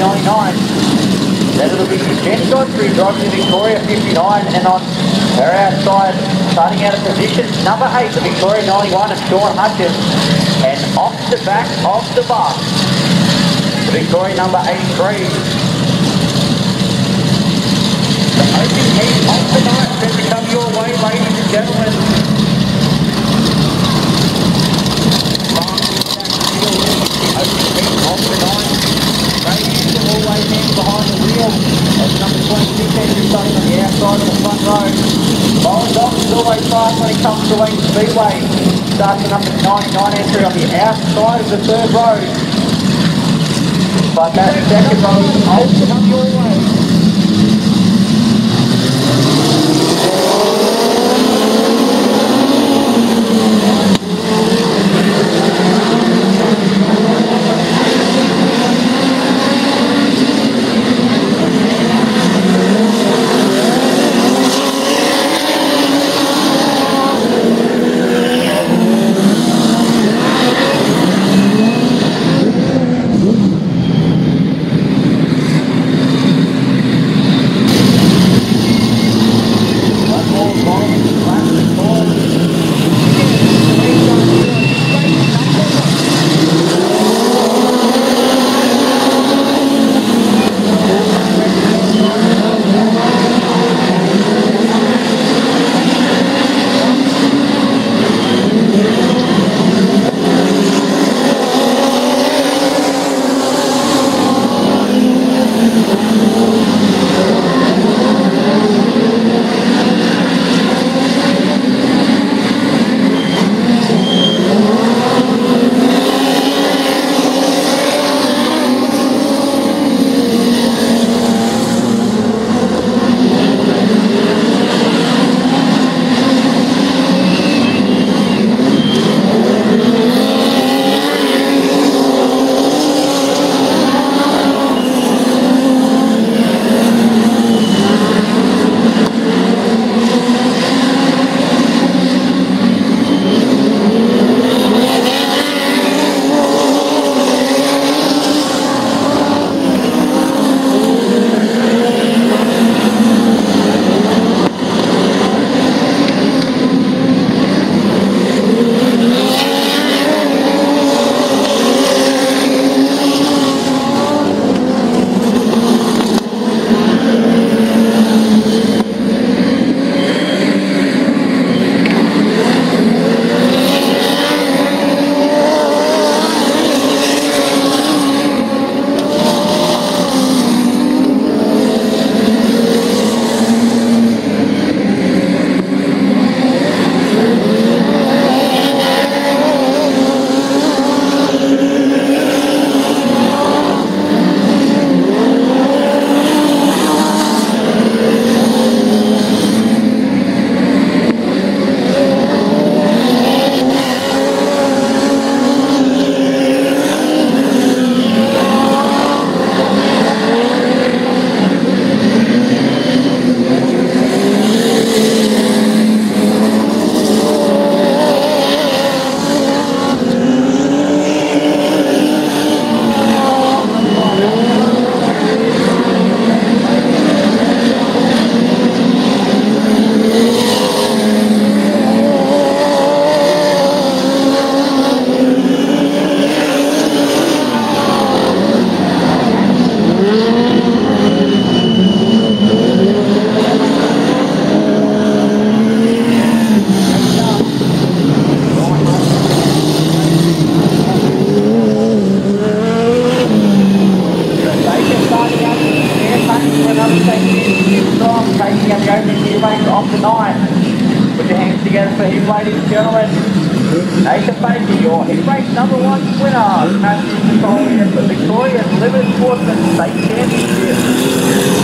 99. Then it'll be Jen Godfrey driving the Victoria 59 and on her outside, starting out of position, number 8, the Victoria 91 of Sean Hutchins. And off the back of the bus, the Victoria number 83. The open heat of the night set to come your way, ladies and gentlemen. Open heat of the night. Are behind the wheel. As number 26 entry starting on the outside of the front row. Bowling Dock is always fast when it comes to Laang Speedway. Starts at number 99 entry on the outside of the third row. But that second row is way. Nathan Baker, your heat race number one winner. Control here for Victoria's Limited Sportsman State Championship.